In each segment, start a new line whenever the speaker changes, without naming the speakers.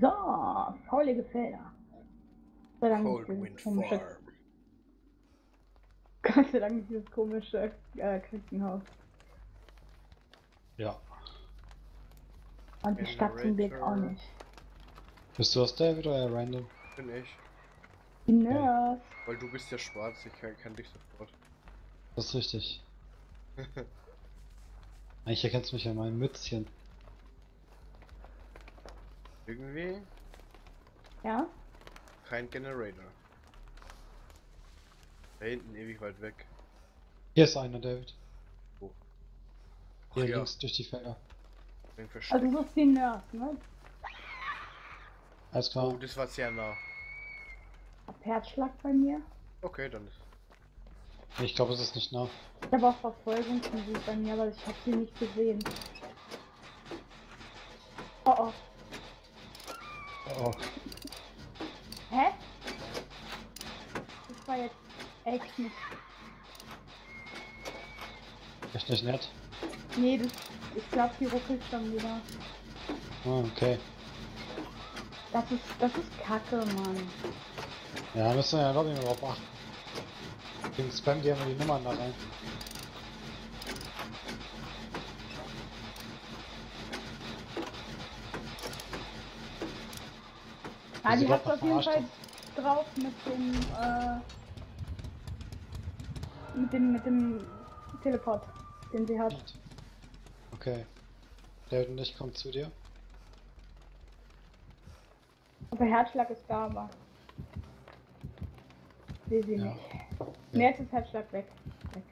So, faulige Felder. Gott sei Dank dieses komische,
Farm.
Gott sei Dank dieses komische äh, Küchenhaus.
Ja.
Und die Stadt zum Glück auch nicht.
Bist du aus David oder random?
Bin ich.
Die Nerds.
Weil du bist ja schwarz, ich kann, kann dich sofort.
Das ist richtig. Eigentlich erkennst du mich an meinem Mützchen.
Irgendwie
Ja?
kein Generator. Da hinten ewig weit weg.
Hier ist einer, David.
Wo? Ach
Hier
ja,
links durch die Felder.
Also du suchst die Nerds, ne?
Alles klar.
Oh, das war sehr nah.
Hab Herzschlag bei mir.
Okay, dann ist.
Ich glaube, es ist nicht nah.
Ich habe auch Verfolgungsmusik bei mir, aber ich habe sie nicht gesehen. Oh oh.
Oh,
Hä? Das war jetzt echt nicht.
echt nicht nett.
Nee, das. Ich glaube, die ruckelt schon wieder.
Ah, okay.
Das ist. Das ist Kacke, Mann.
Ja, müssen wir ja Lobby drauf achten. Deswegen spammen die immer die Nummern da rein.
Ah,
Wie sie
die hat auf jeden Fall drauf mit dem, äh, mit dem, mit dem Teleport, den sie hat.
Okay. David und ich kommen zu dir.
Aber Herzschlag ist da, aber. Sehe sie
Ja.
nicht. Nee, jetzt ist Herzschlag weg. weg.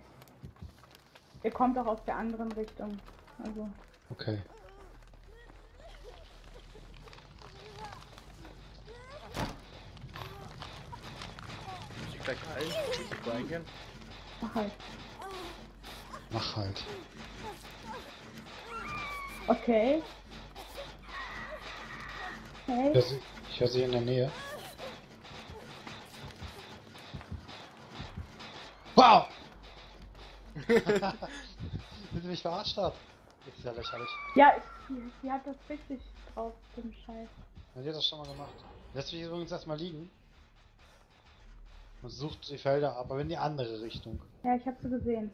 Der kommt auch aus der anderen Richtung. Also.
Okay.
Ich ich?
Mach halt.
Mach halt.
Okay.
Ich
Okay.
höre sie, ich hör sie in der Nähe. Wow! Wie sie mich verarscht hat. Das ist ja lächerlich.
Ja, sie, sie hat das richtig drauf, den Scheiß.
Ja, die hat das schon mal gemacht. Lässt mich übrigens erstmal liegen. Und sucht die Felder ab, aber in die andere Richtung.
Ja, ich hab sie gesehen.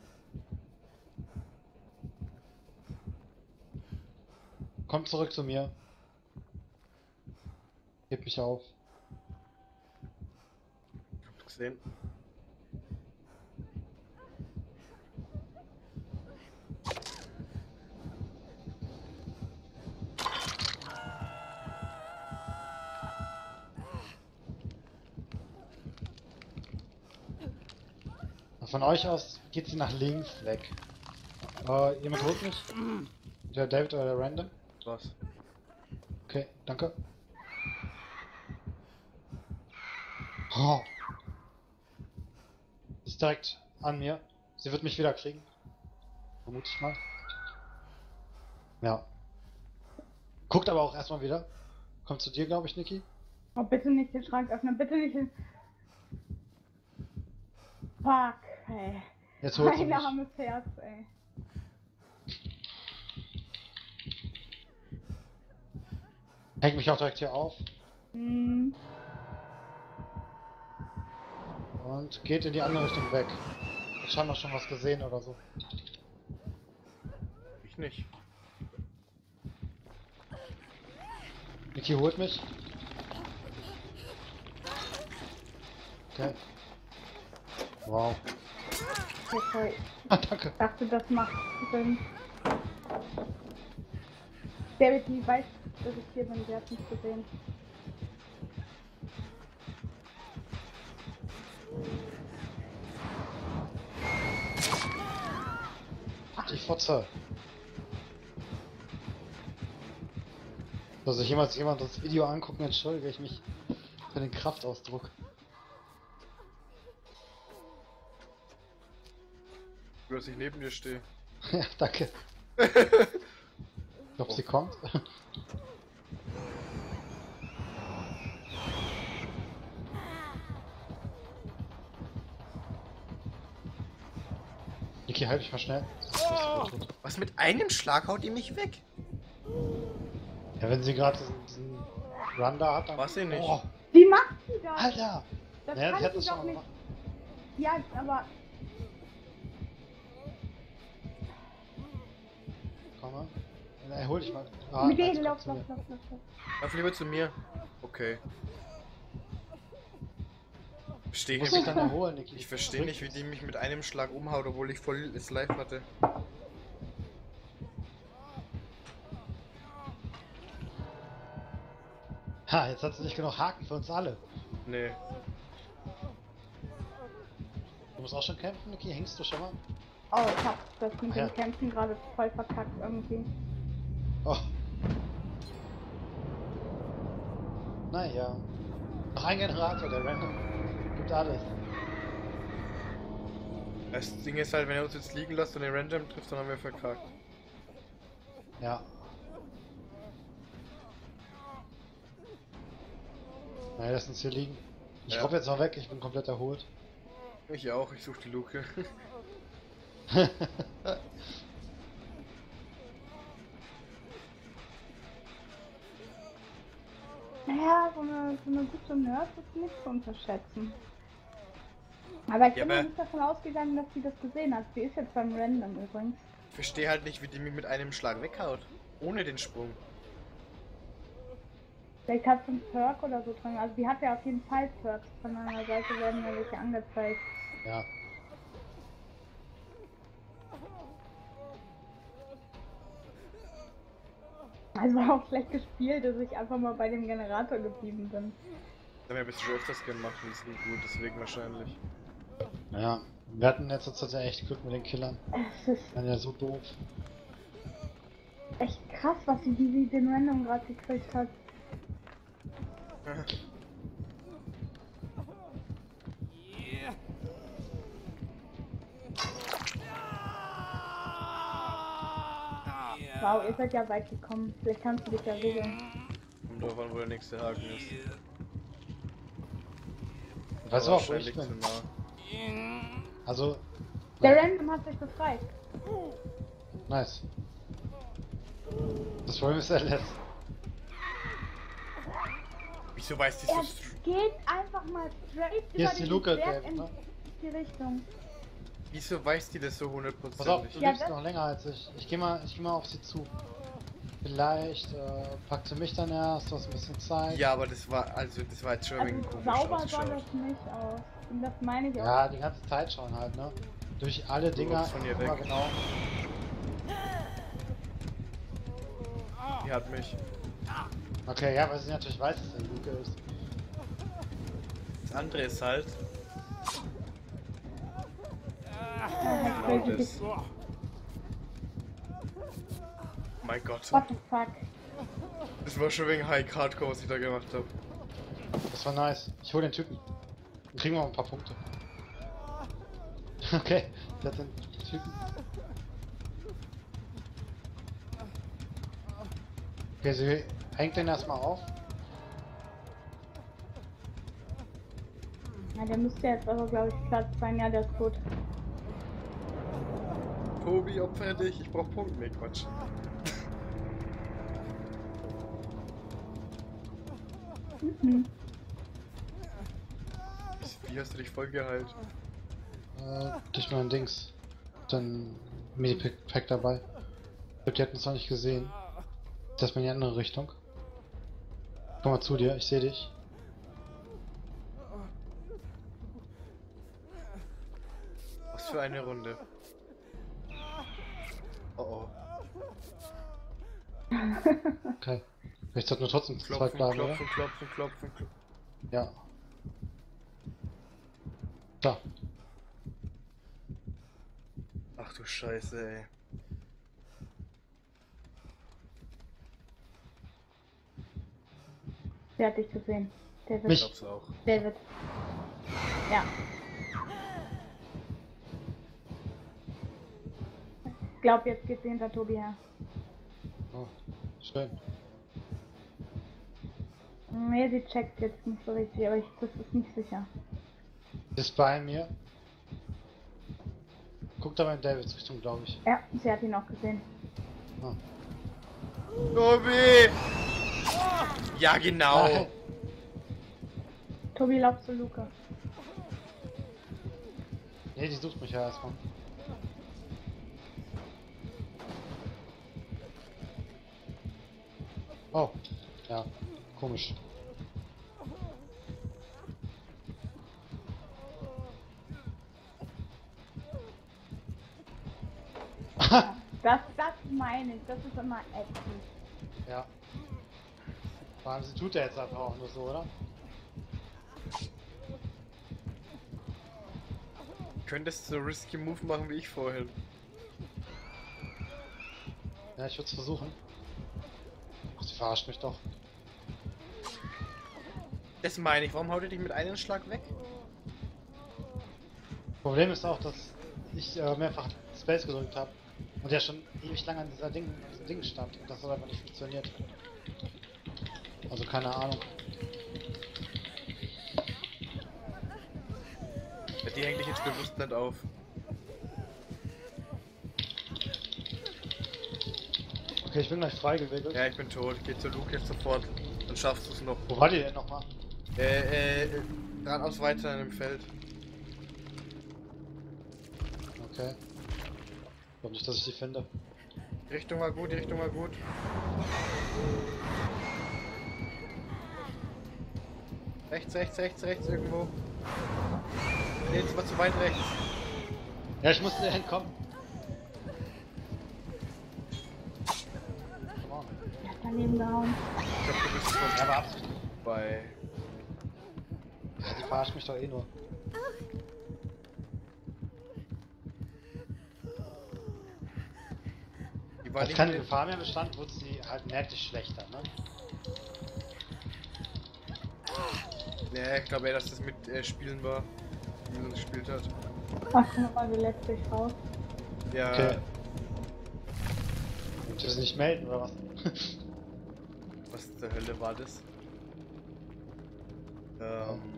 Kommt zurück zu mir. Heb mich auf.
Hab's gesehen.
Von euch aus geht sie nach links weg. Äh, jemand holt mich? Der David oder der Random?
Was?
Okay, danke. Oh. Ist direkt an mir. Sie wird mich wieder kriegen. Vermute ich mal. Ja. Guckt aber auch erstmal wieder. Kommt zu dir, glaube ich, Niki.
Oh, bitte nicht den Schrank öffnen, bitte nicht den. Fuck, ey.
Jetzt holt sie
Mein
mich.
armes Herz, ey.
Hängt mich auch direkt hier auf.
Hm.
Und geht in die andere Richtung weg. Hat scheinbar schon was gesehen oder so.
Ich nicht.
Niki holt mich. Okay. Wow.
Okay,
danke.
Ich dachte, das macht Sinn. David, die weiß, dass ich hier bin, sie hat nicht gesehen.
Ach, die Fotze. Dass sich jemals jemand das Video angucken, entschuldige ich mich für den Kraftausdruck.
Dass ich neben dir stehe.
ja, danke. Ich glaube, sie kommt. Niki, halt dich mal schnell.
Oh, was mit einem Schlag haut die mich weg?
Ja, wenn sie gerade diesen, diesen Run da hat, dann...
Weiß ich nicht.
Oh,
Wie macht sie das?
Alter!
das
Ja, die
kann
hat
sie
das
doch nicht.
gemacht.
Ja, aber
Äh, hol dich mal. Ah, komm
lauf, lauf, lauf, lauf, lauf.
Lauf lieber zu mir. Okay. Verstehe
dich dann erholen, Niki.
ich verstehe nicht, wie die mich mit einem Schlag umhaut, obwohl ich voll das Live hatte.
Ha, jetzt hat sie nicht genug Haken für uns alle.
Nee.
Du musst auch schon kämpfen, Niki? Hängst du schon mal?
Oh, ich hab das mit dem
ja.
Kämpfen gerade voll verkackt irgendwie.
Oh. Naja. Noch ein Generator, der Random gibt alles.
Das Ding ist halt, wenn er uns jetzt liegen lässt und den Random trifft, dann haben wir verkackt.
Ja. Naja, lass uns hier liegen. Ich
Ja.
jetzt mal weg, ich bin komplett erholt.
Ich auch, ich suche die Luke.
Naja, so eine, so eine gute Nurse ist nicht zu unterschätzen. Aber ich
Ja,
bin
aber-
ja nicht davon ausgegangen, dass sie das gesehen hat. Sie ist jetzt beim Random übrigens.
Ich verstehe halt nicht, wie die mich mit einem Schlag weghaut. Ohne den Sprung.
Vielleicht hat sie einen Perk oder so drin. Also die hat ja auf jeden Fall Perks. Von einer Seite werden ja welche angezeigt.
ja.
Also war auch schlecht gespielt, dass ich einfach mal bei dem Generator geblieben bin.
Das haben wir ein bisschen schon öfters gemacht und das ging gut, deswegen wahrscheinlich.
Ja. Wir hatten jetzt tatsächlich echt Glück mit den Killern.
Es ist
Waren ja so doof.
echt krass, was sie, wie sie den Random gerade gekriegt hat. Wow, ihr seid ja weit gekommen. Vielleicht kannst du dich ja regeln.
Kommt drauf an, wo der nächste Haken ist. Aber
auch, wo ich bin? Also,
Der Random hat sich befreit.
nice. Das Problem ist, er lässt.
Wieso weiß die
Er
so...
geht einfach mal straight
Hier
über
ist die
den
Luke,
Berg in
ne?
die Richtung.
Wieso weiß die das so
Pass auf,
hundertprozentig?
du
Ja,
lebst noch länger als ich. Ich geh mal, ich geh mal auf sie zu. Vielleicht äh, packt sie mich dann erst, du hast ein bisschen Zeit.
Ja, aber das war, also das war jetzt schon ein
Also
wenig komisch
sauber
ausgeschaut.
das nicht aus. Und das meine ich auch.
Ja, die ganze Zeit schon halt, ne? Durch alle Dinger
von ihr weg.
genau.
Die hat mich.
Okay, ja, weil sie natürlich weiß, dass der Luke ist.
Das andere ist halt... Das. Mein Gott.
What the fuck?
Das war schon wegen High Hardcore, was ich da gemacht habe.
Das war nice. Ich hol den Typen. Dann kriegen wir mal ein paar Punkte. Okay, der hat den Typen. Okay, sie hängt den erstmal auf.
Ja, der müsste jetzt aber, glaube ich, Platz sein. Ja, der ist tot.
Tobi, opfer dich, ich brauch Punkte. Nee, Quatsch.
Mhm.
Wie hast du dich voll geheilt?
Äh, durch mein Dings. Dann Medipack dabei. Ich glaub, die hatten es noch nicht gesehen. Das ist mal in die andere Richtung. Komm mal zu dir, ich sehe dich.
Was für eine Runde. Oh oh.
Okay. Vielleicht sollten wir trotzdem zu zweit
Klopfen,
bleiben, oder?
klopfen, klopfen, klopfen, klopfen.
Ja. Da.
Ach du Scheiße, ey.
Der hat dich gesehen. David.
Mich.
Ich glaub's auch.
David. Ja. Glaube, jetzt geht sie hinter Tobi her.
Oh, schön.
Nee, sie checkt jetzt nicht so richtig, aber ich, das ist nicht sicher.
Ist bei mir. Guckt aber in Davids Richtung, glaube ich.
Ja, sie hat ihn auch gesehen.
Ah.
Tobi! Ja, genau.
Tobi, lauf zu Luca.
nee, die sucht mich ja erstmal. Komisch.
Das, das meine ich, das ist immer ätzend.
ja. Vor allem, sie tut ja jetzt einfach auch nur so, oder?
Könntest so risky Move machen wie ich vorhin.
Ja, ich würde es versuchen. Ach, sie verarscht mich doch.
Das meine ich. Warum haut ihr dich mit einem Schlag weg?
Problem ist auch, dass ich äh, mehrfach Space gedrückt habe und der schon ewig lang an dieser Ding, an diesem Ding stand und das hat einfach nicht funktioniert. Also keine Ahnung.
Ja, Die hängt dich jetzt bewusst nicht auf.
Okay, ich bin gleich freigewickelt.
Ja, ich bin tot. Geh zu Luke jetzt sofort. Dann schaffst du es noch.
Wo war die denn nochmal?
Äh, äh, geradeaus weiter in dem Feld.
Okay. Ich glaube nicht, dass ich die finde.
Die Richtung war gut, die Richtung war gut. Rechts, rechts, rechts, rechts irgendwo. Nee, jetzt war zu weit rechts.
Ja, ich musste entkommen. Come on.
Er hat daneben gehauen.
Ich glaub, du bist
Ja,
schon
aber absichtlich.
bei.
Die verarscht mich doch eh nur.
Die war
Als keine Gefahr mehr bestand, wurde sie halt merklich schlechter, ne?
Ja, ich glaube eher, dass das mit äh, Spielen war. Wie man gespielt hat.
Ach, guck mal, lässt sich raus.
Ja,
Okay. Und das nicht melden oder was?
was zur Hölle war das? Ähm.